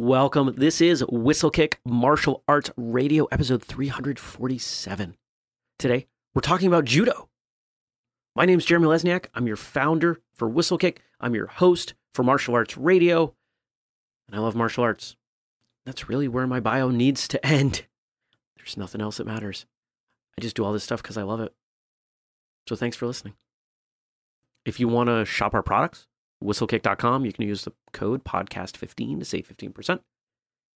Welcome. This is Whistlekick Martial Arts Radio, episode 347. Today, we're talking about judo. My name is Jeremy Lesniak. I'm your founder for Whistlekick. I'm your host for Martial Arts Radio, and I love martial arts. That's really where my bio needs to end. There's nothing else that matters. I just do all this stuff because I love it. So thanks for listening. If you want to shop our products, whistlekick.com. You can use the code podcast15 to save 15%.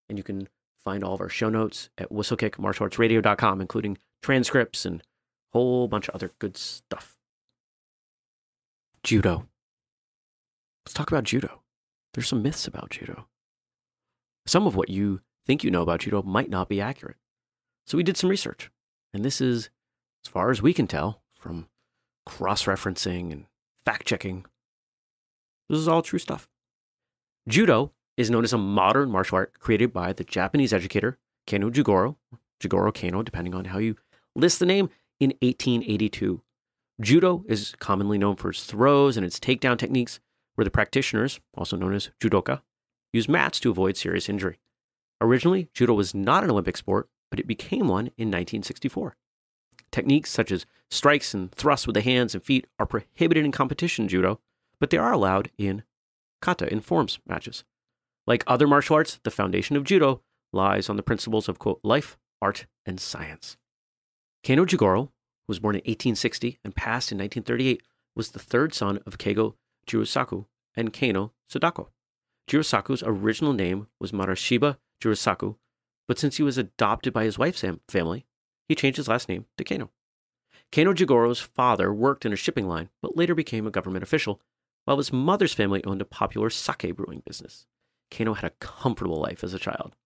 And you can find all of our show notes at whistlekickmartialartsradio.com, including transcripts and a whole bunch of other good stuff. Judo. Let's talk about judo. There's some myths about judo. Some of what you think you know about judo might not be accurate. So we did some research. And this is, as far as we can tell, from cross referencing and fact checking this is all true stuff. Judo is known as a modern martial art created by the Japanese educator Kano Jigoro, Jigoro Kano, depending on how you list the name, in 1882. Judo is commonly known for its throws and its takedown techniques, where the practitioners, also known as judoka, use mats to avoid serious injury. Originally, judo was not an Olympic sport, but it became one in 1964. Techniques such as strikes and thrusts with the hands and feet are prohibited in competition judo, but they are allowed in kata, in forms matches. Like other martial arts, the foundation of judo lies on the principles of, quote, life, art, and science. Kano Jigoro, who was born in 1860 and passed in 1938, was the third son of Keigo Jirosaku and Kano Sadako. Jirosaku's original name was Marashiba Jirosaku, but since he was adopted by his wife's family, he changed his last name to Kano. Kano Jigoro's father worked in a shipping line, but later became a government official while his mother's family owned a popular sake brewing business. Kano had a comfortable life as a child.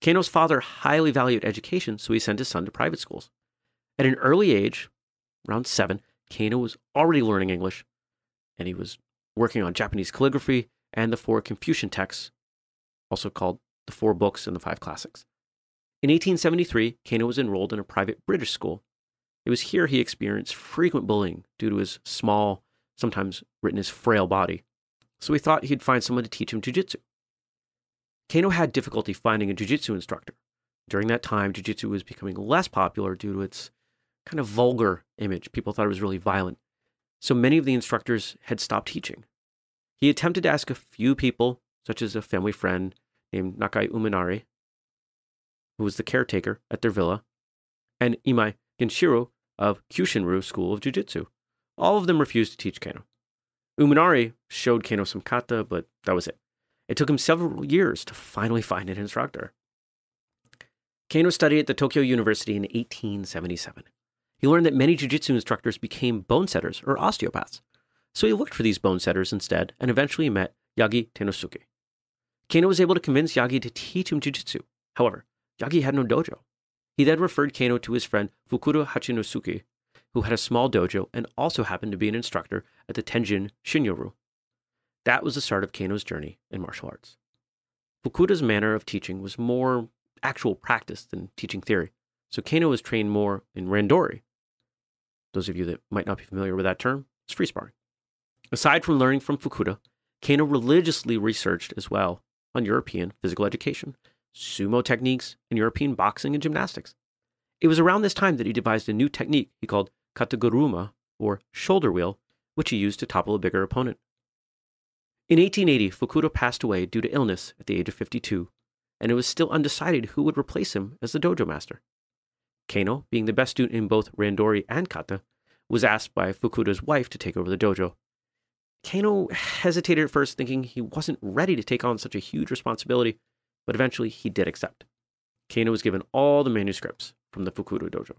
Kano's father highly valued education, so he sent his son to private schools. At an early age, around seven, Kano was already learning English, and he was working on Japanese calligraphy and the four Confucian texts, also called the Four Books and the Five Classics. In 1873, Kano was enrolled in a private British school. It was here he experienced frequent bullying due to his small, sometimes written as frail body, so he thought he'd find someone to teach him jujitsu. Kano had difficulty finding a jujitsu instructor. During that time, jujitsu was becoming less popular due to its kind of vulgar image. People thought it was really violent. So many of the instructors had stopped teaching. He attempted to ask a few people, such as a family friend named Nakai Umenari, who was the caretaker at their villa, and Imai Genshiro of Kyushin-ryu School of Jiu-Jitsu. All of them refused to teach Kano. Uminari showed Kano some kata, but that was it. It took him several years to finally find an instructor. Kano studied at the Tokyo University in 1877. He learned that many jiu-jitsu instructors became bone setters or osteopaths. So he looked for these bone setters instead and eventually met Yagi Tenosuke. Kano was able to convince Yagi to teach him jiu-jitsu. However, Yagi had no dojo. He then referred Kano to his friend Fukuda Hachinosuke, who had a small dojo and also happened to be an instructor at the Tenjin Shinryu. That was the start of Kano's journey in martial arts. Fukuda's manner of teaching was more actual practice than teaching theory, so Kano was trained more in randori. Those of you that might not be familiar with that term, it's free sparring. Aside from learning from Fukuda, Kano religiously researched as well on European physical education, sumo techniques, and European boxing and gymnastics. It was around this time that he devised a new technique he called kataguruma, or shoulder wheel, which he used to topple a bigger opponent. In 1880, Fukuda passed away due to illness at the age of 52, and it was still undecided who would replace him as the dojo master. Kano, being the best student in both randori and kata, was asked by Fukuda's wife to take over the dojo. Kano hesitated at first, thinking he wasn't ready to take on such a huge responsibility, but eventually he did accept. Kano was given all the manuscripts from the Fukuda dojo.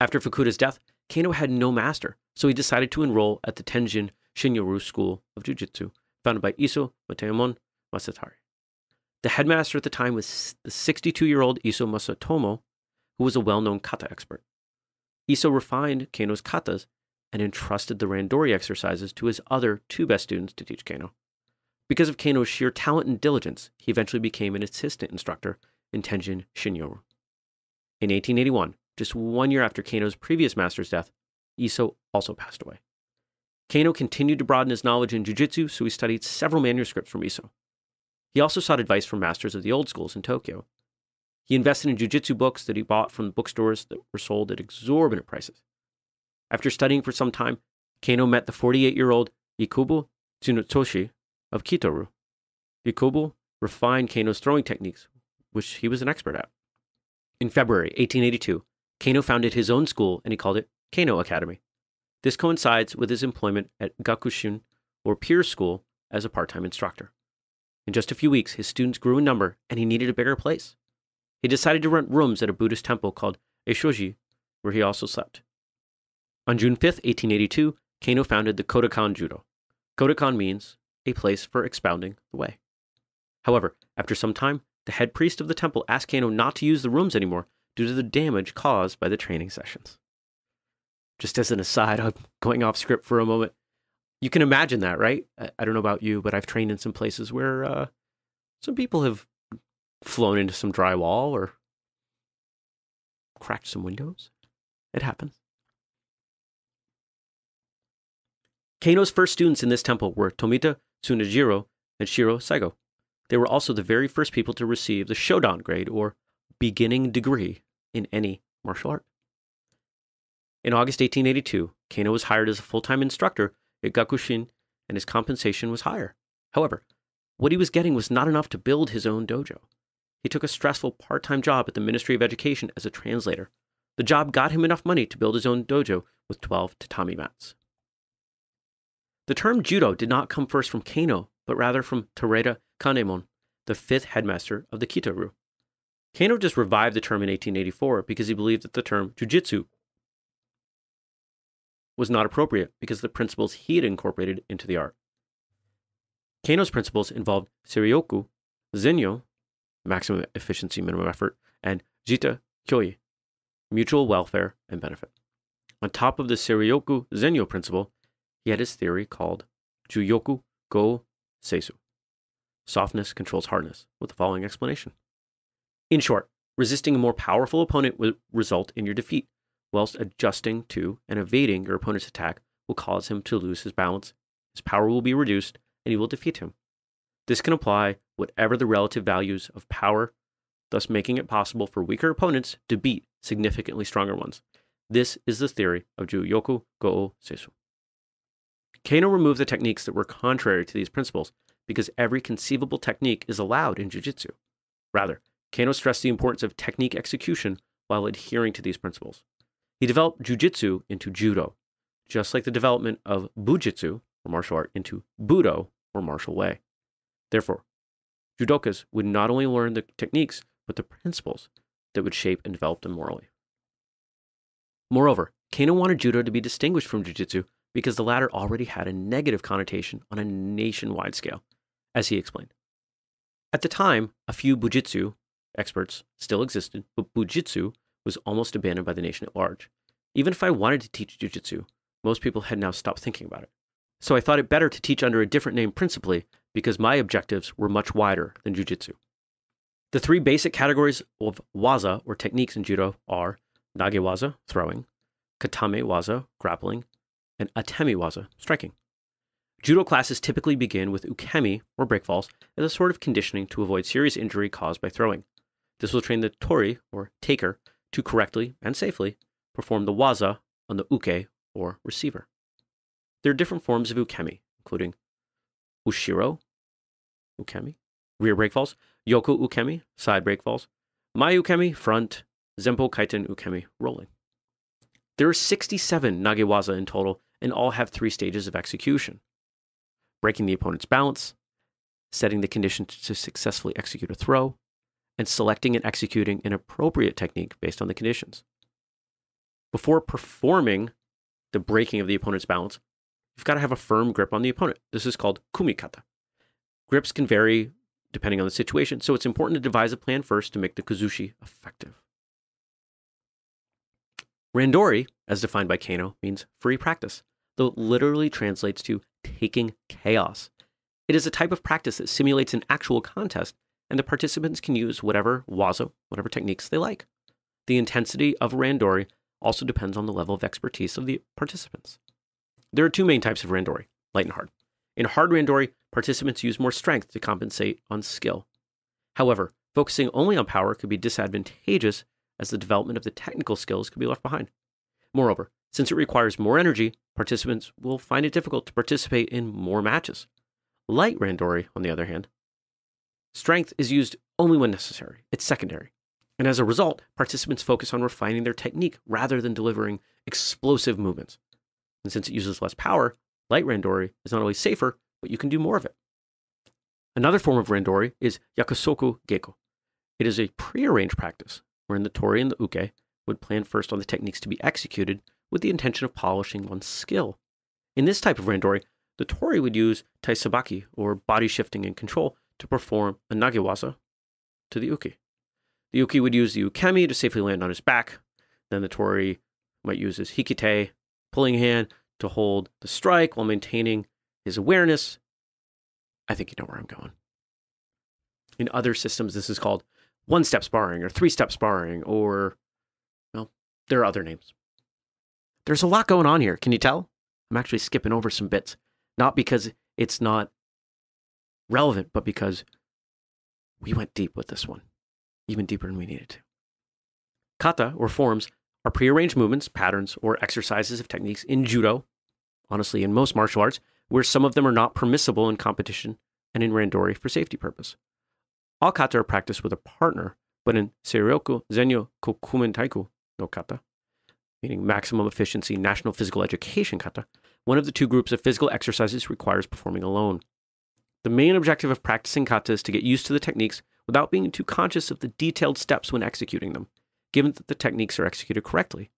After Fukuda's death, Kano had no master, so he decided to enroll at the Tenjin Shinryu School of Jiu-Jitsu, founded by Iso Mataemon Masatari. The headmaster at the time was the 62-year-old Iso Masatomo, who was a well-known kata expert. Iso refined Kano's katas and entrusted the randori exercises to his other two best students to teach Kano. Because of Kano's sheer talent and diligence, he eventually became an assistant instructor in Tenjin Shinryu. In 1881, just one year after Kano's previous master's death, Iso also passed away. Kano continued to broaden his knowledge in jiu-jitsu, so he studied several manuscripts from Iso. He also sought advice from masters of the old schools in Tokyo. He invested in jiu-jitsu books that he bought from bookstores that were sold at exorbitant prices. After studying for some time, Kano met the 48-year-old Ikubo Tsunetoshi of Kito-ryu. Ikubo refined Kano's throwing techniques, which he was an expert at. In February 1882, Kano founded his own school and he called it Kano Academy. This coincides with his employment at Gakushuin, or Peers School, as a part time instructor. In just a few weeks, his students grew in number and he needed a bigger place. He decided to rent rooms at a Buddhist temple called Eishoji, where he also slept. On June 5, 1882, Kano founded the Kodokan Judo. Kodokan means a place for expounding the way. However, after some time, the head priest of the temple asked Kano not to use the rooms anymore due to the damage caused by the training sessions just as an aside, I'm going off script for a moment. You can imagine that, right? I, don't know about you, but I've trained in some places where uh, some people have flown into some drywall or cracked some windows. It happens. Kano's first students in this temple were Tomita Tsunejiro and Shiro Saigo. They were also the very first people to receive the Shodan grade or beginning degree in any martial art. In August 1882, Kano was hired as a full time instructor at Gakushuin, and his compensation was higher. However, what he was getting was not enough to build his own dojo. He took a stressful part time job at the Ministry of Education as a translator. The job got him enough money to build his own dojo with 12 tatami mats. The term judo did not come first from Kano, but rather from Terada Kanemon, the fifth headmaster of the Kito-ryu. Kano just revived the term in 1884 because he believed that the term jujitsu was not appropriate because of the principles he had incorporated into the art. Kano's principles involved Seiryoku, Zenyo, maximum efficiency, minimum effort, and Jita Kyoi, mutual welfare and benefit. On top of the Seiryoku Zenyo principle, he had his theory called Juyoku Go Seisu. Softness controls hardness, with the following explanation. In short, resisting a more powerful opponent will result in your defeat, whilst adjusting to and evading your opponent's attack will cause him to lose his balance, his power will be reduced, and you will defeat him. This can apply whatever the relative values of power, thus making it possible for weaker opponents to beat significantly stronger ones. This is the theory of Juyoku Go Seisu. Kano removed the techniques that were contrary to these principles because every conceivable technique is allowed in jiu-jitsu. Rather, Kano stressed the importance of technique execution while adhering to these principles. He developed jujitsu into judo, just like the development of bujitsu, or martial art, into budo, or martial way. Therefore, judokas would not only learn the techniques, but the principles that would shape and develop them morally. Moreover, Kano wanted judo to be distinguished from jujitsu because the latter already had a negative connotation on a nationwide scale, as he explained. At the time, a few bujitsu experts still existed, but bujitsu was almost abandoned by the nation at large. Even if I wanted to teach jujitsu, most people had now stopped thinking about it. So I thought it better to teach under a different name principally because my objectives were much wider than jujitsu. The three basic categories of waza or techniques in judo are nage waza, throwing, katame waza, grappling, and atemi waza, striking. Judo classes typically begin with ukemi or breakfalls as a sort of conditioning to avoid serious injury caused by throwing. This will train the tori or taker to correctly and safely perform the waza on the uke or receiver. There are different forms of ukemi, including ushiro ukemi, rear breakfalls, yoko ukemi, side breakfalls, mae ukemi, front, zempo kaiten ukemi, rolling. There are 67 nagewaza in total, and all have three stages of execution breaking the opponent's balance, setting the condition to successfully execute a throw, and selecting and executing an appropriate technique based on the conditions. Before performing the breaking of the opponent's balance, you've got to have a firm grip on the opponent. This is called kumikata. Grips can vary depending on the situation, so it's important to devise a plan first to make the kuzushi effective. Randori, as defined by Kano, means free practice, though it literally translates to taking chaos. It is a type of practice that simulates an actual contest and the participants can use whatever waza, whatever techniques they like. The intensity of randori also depends on the level of expertise of the participants. There are two main types of randori, light and hard. In hard randori, participants use more strength to compensate on skill. However, focusing only on power could be disadvantageous as the development of the technical skills could be left behind. Moreover, since it requires more energy, participants will find it difficult to participate in more matches. Light randori, on the other hand, strength is used only when necessary. It's secondary. And as a result, participants focus on refining their technique rather than delivering explosive movements. And since it uses less power, light randori is not only safer, but you can do more of it. Another form of randori is yakusoku geiko. It is a prearranged practice wherein the tori and the uke would plan first on the techniques to be executed with the intention of polishing one's skill. In this type of randori, the tori would use taisabaki, or body shifting and control, to perform a nagewaza to the uke. The uke would use the ukemi to safely land on his back. Then the tori might use his hikite, pulling hand, to hold the strike while maintaining his awareness. I think you know where I'm going. In other systems, this is called one step sparring or three step sparring, or, well, there are other names. There's a lot going on here. Can you tell? I'm actually skipping over some bits, not because it's not relevant, but because we went deep with this one, even deeper than we needed to. Kata, or forms, are prearranged movements, patterns, or exercises of techniques in judo, honestly, in most martial arts, where some of them are not permissible in competition and in randori for safety purpose. All kata are practiced with a partner, but in Seiryoku Zenyo Kokumin Taiiku no kata, meaning maximum efficiency national physical education kata, one of the two groups of physical exercises requires performing alone. The main objective of practicing kata is to get used to the techniques without being too conscious of the detailed steps when executing them, given that the techniques are executed correctly.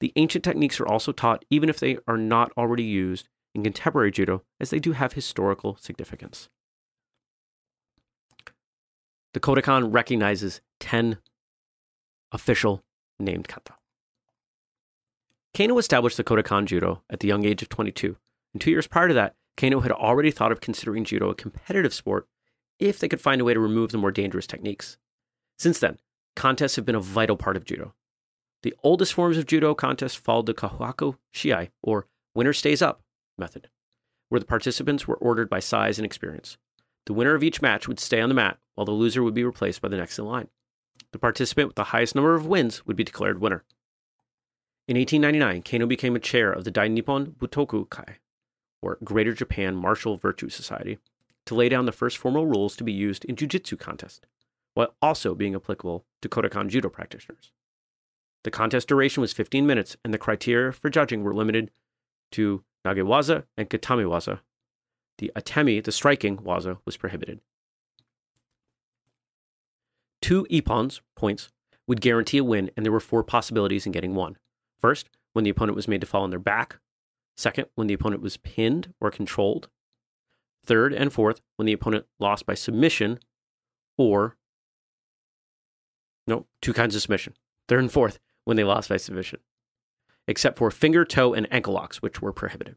The ancient techniques are also taught even if they are not already used in contemporary judo, as they do have historical significance. The Kodokan recognizes 10 official named kata. Kano established the Kodokan Judo at the young age of 22, and two years prior to that, Kano had already thought of considering judo a competitive sport if they could find a way to remove the more dangerous techniques. Since then, contests have been a vital part of judo. The oldest forms of judo contests followed the Kahuaku Shiai, or winner stays up method, where the participants were ordered by size and experience. The winner of each match would stay on the mat, while the loser would be replaced by the next in line. The participant with the highest number of wins would be declared winner. In 1899, Kano became a chair of the Dai Nippon Butoku Kai, or Greater Japan Martial Virtue Society, to lay down the first formal rules to be used in jiu-jitsu contests, while also being applicable to Kodokan Judo practitioners. The contest duration was 15 minutes, and the criteria for judging were limited to Nagewaza and Katamewaza, the atemi, the striking waza, was prohibited. Two ippons, points, would guarantee a win, and there were four possibilities in getting one. First, when the opponent was made to fall on their back. Second, when the opponent was pinned or controlled. Third and fourth, when the opponent lost by submission or. No, two kinds of submission. Third and fourth, when they lost by submission. Except for finger, toe, and ankle locks, which were prohibited.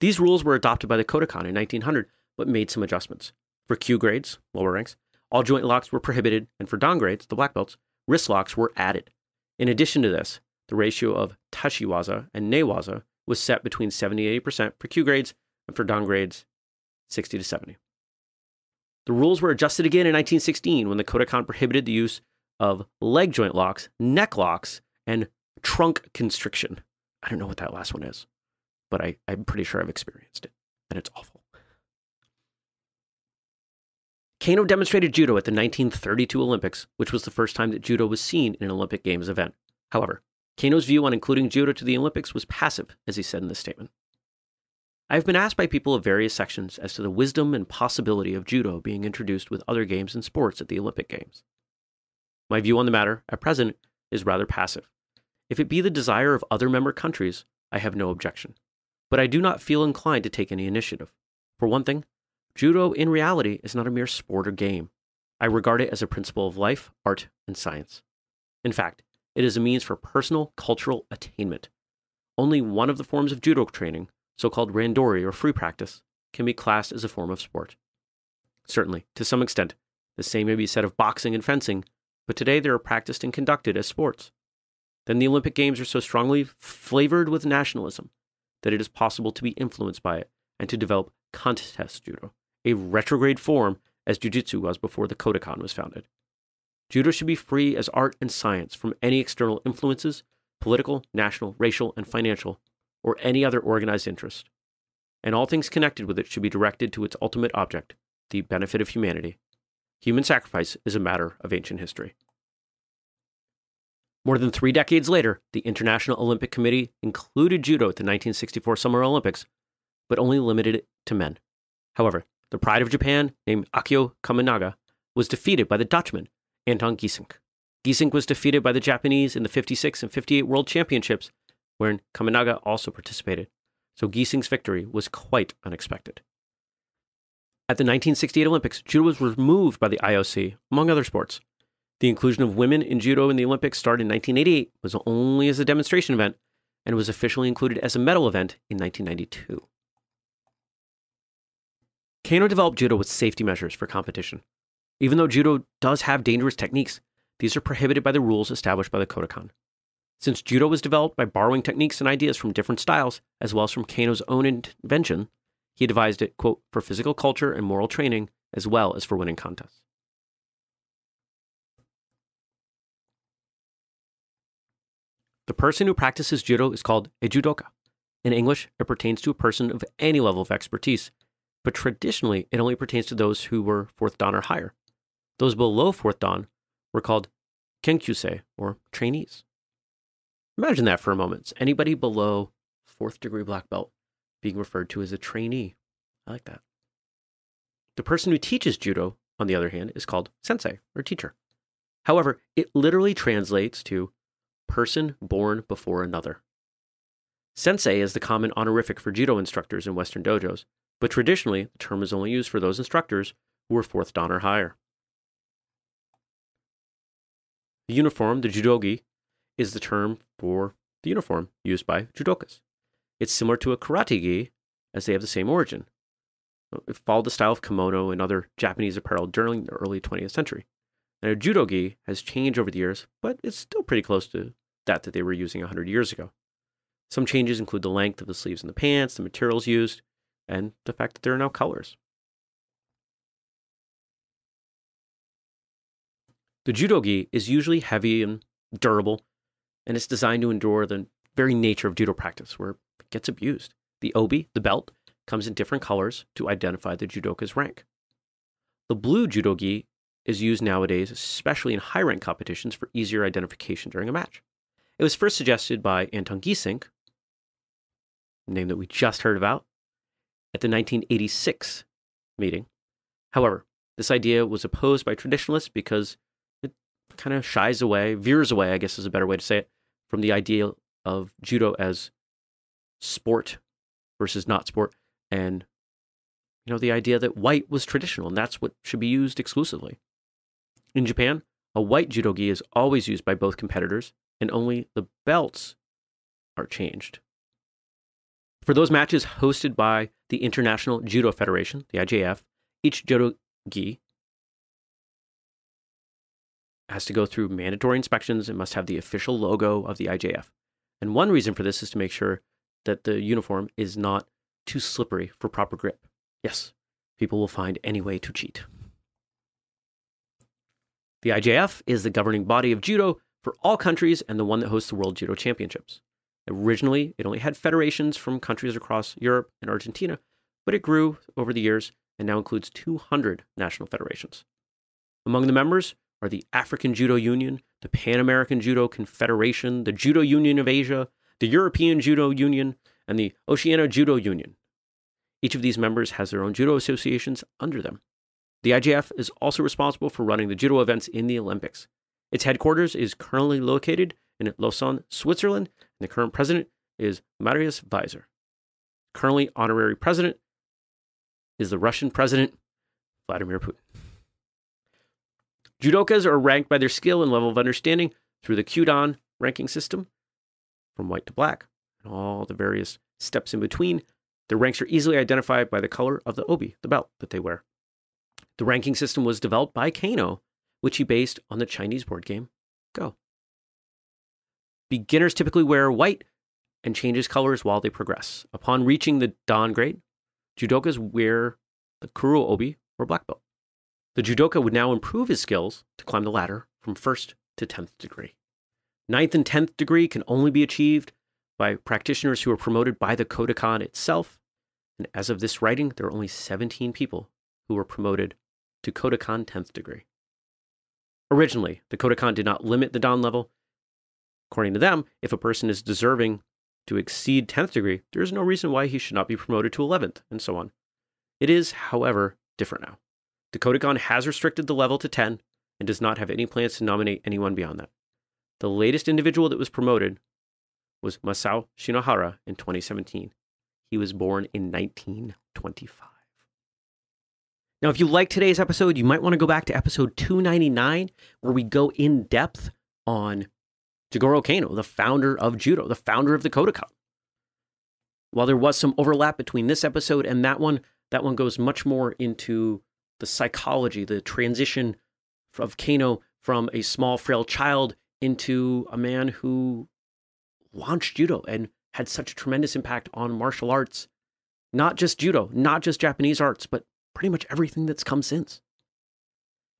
These rules were adopted by the Kodokan in 1900, but made some adjustments. For Kyu grades, lower ranks, all joint locks were prohibited, and for Dan grades, the black belts, wrist locks were added. In addition to this, the ratio of Tachiwaza and Newaza was set between 70 80% for Kyu grades, and for Dan grades, 60 to 70. The rules were adjusted again in 1916 when the Kodokan prohibited the use of leg joint locks, neck locks, and trunk constriction. I don't know what that last one is but I, I'm pretty sure I've experienced it, and it's awful. Kano demonstrated judo at the 1932 Olympics, which was the first time that judo was seen in an Olympic Games event. However, Kano's view on including judo to the Olympics was passive, as he said in this statement. I have been asked by people of various sections as to the wisdom and possibility of judo being introduced with other games and sports at the Olympic Games. My view on the matter, at present, is rather passive. If it be the desire of other member countries, I have no objection but I do not feel inclined to take any initiative. For one thing, judo in reality is not a mere sport or game. I regard it as a principle of life, art, and science. In fact, it is a means for personal cultural attainment. Only one of the forms of judo training, so called randori or free practice, can be classed as a form of sport. Certainly, to some extent, the same may be said of boxing and fencing, but today they are practiced and conducted as sports. Then the Olympic Games are so strongly flavored with nationalism that it is possible to be influenced by it and to develop contest judo, a retrograde form as jiu-jitsu was before the Kodokan was founded. Judo should be free as art and science from any external influences, political, national, racial, and financial, or any other organized interest. And all things connected with it should be directed to its ultimate object, the benefit of humanity. Human sacrifice is a matter of ancient history. More than three decades later, the International Olympic Committee included judo at the 1964 Summer Olympics, but only limited it to men. However, the pride of Japan, named Akio Kaminaga, was defeated by the Dutchman, Anton Geesink. Geesink was defeated by the Japanese in the 56 and 58 World Championships, wherein Kaminaga also participated. So Geesink's victory was quite unexpected. At the 1968 Olympics, judo was removed by the IOC, among other sports. The inclusion of women in judo in the Olympics started in 1988, was only as a demonstration event, and was officially included as a medal event in 1992. Kano developed judo with safety measures for competition. Even though judo does have dangerous techniques, these are prohibited by the rules established by the Kodokan. Since judo was developed by borrowing techniques and ideas from different styles, as well as from Kano's own invention, he devised it, quote, for physical culture and moral training, as well as for winning contests. The person who practices judo is called a judoka. In English, it pertains to a person of any level of expertise, but traditionally it only pertains to those who were fourth dan or higher. Those below fourth dan were called kenkyusei, or trainees. Imagine that for a moment. Anybody below fourth degree black belt being referred to as a trainee. I like that. The person who teaches judo, on the other hand, is called sensei, or teacher. However, it literally translates to person born before another. Sensei is the common honorific for judo instructors in Western dojos, but traditionally the term is only used for those instructors who are fourth dan or higher. The uniform, the judogi, is the term for the uniform used by judokas. It's similar to a karate gi, as they have the same origin. It followed the style of kimono and other Japanese apparel during the early 20th century. And a judo gi has changed over the years, but it's still pretty close to that that they were using 100 years ago. Some changes include the length of the sleeves and the pants, the materials used, and the fact that there are now colors. The judo gi is usually heavy and durable, and it's designed to endure the very nature of judo practice, where it gets abused. The obi, the belt, comes in different colors to identify the judoka's rank. The blue judo gi is used nowadays, especially in high rank competitions, for easier identification during a match. It was first suggested by Anton Geesink, a name that we just heard about, at the 1986 meeting. However, this idea was opposed by traditionalists because kind of shies away, veers away, I guess is a better way to say it, from the idea of judo as sport versus not sport, and you know the idea that white was traditional and that's what should be used exclusively. In Japan, a white judo gi is always used by both competitors, and only the belts are changed. For those matches hosted by the International Judo Federation, the IJF, each judo gi has to go through mandatory inspections and must have the official logo of the IJF. And one reason for this is to make sure that the uniform is not too slippery for proper grip. Yes, people will find any way to cheat. The IJF is the governing body of judo for all countries and the one that hosts the World Judo Championships. Originally, it only had federations from countries across Europe and Argentina, but it grew over the years and now includes 200 national federations. Among the members are the African Judo Union, the Pan American Judo Confederation, the Judo Union of Asia, the European Judo Union, and the Oceania Judo Union. Each of these members has their own judo associations under them. The IJF is also responsible for running the judo events in the Olympics. Its headquarters is currently located in Lausanne, Switzerland, and the current president is Marius Vizer. Currently honorary president is the Russian president, Vladimir Putin. Judokas are ranked by their skill and level of understanding through the Kyudan ranking system, from white to black, and all the various steps in between. The ranks are easily identified by the color of the obi, the belt that they wear. The ranking system was developed by Kano, which he based on the Chinese board game Go. Beginners typically wear white and changes colors while they progress. Upon reaching the Dan grade, judokas wear the Kuro Obi or black belt. The judoka would now improve his skills to climb the ladder from first to 10th degree. Ninth and 10th degree can only be achieved by practitioners who are promoted by the Kodokan itself. And as of this writing, there are only 17 people who were promoted to Kodokan 10th degree. Originally, the Kodokan did not limit the Dan level. According to them, if a person is deserving to exceed 10th degree, there is no reason why he should not be promoted to 11th, and so on. It is, however, different now. Kodokan has restricted the level to 10 and does not have any plans to nominate anyone beyond that. The latest individual that was promoted was Masao Shinohara in 2017. He was born in 1925. Now, if you like today's episode, you might want to go back to episode 299, where we go in depth on Jigoro Kano, the founder of Judo, the founder of the Kodokan. While there was some overlap between this episode and that one, that one goes much more into the psychology, the transition of Kano from a small, frail child into a man who launched judo and had such a tremendous impact on martial arts. Not just judo, not just Japanese arts, but pretty much everything that's come since.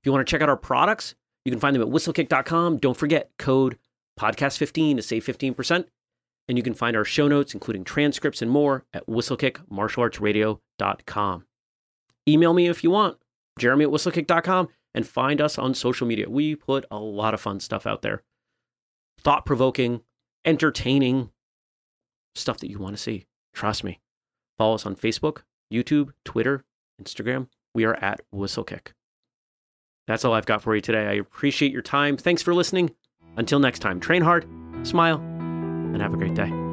If you want to check out our products, you can find them at whistlekick.com. Don't forget code podcast15 to save 15%. And you can find our show notes, including transcripts and more, at whistlekickmartialartsradio.com. Email me if you want, jeremy at whistlekick.com, and find us on social media. We put a lot of fun stuff out there thought provoking, entertaining stuff that you want to see. Trust me. Follow us on Facebook, YouTube, Twitter, Instagram. We are at Whistlekick. That's all I've got for you today. I appreciate your time. Thanks for listening. Until next time, train hard, smile, and have a great day.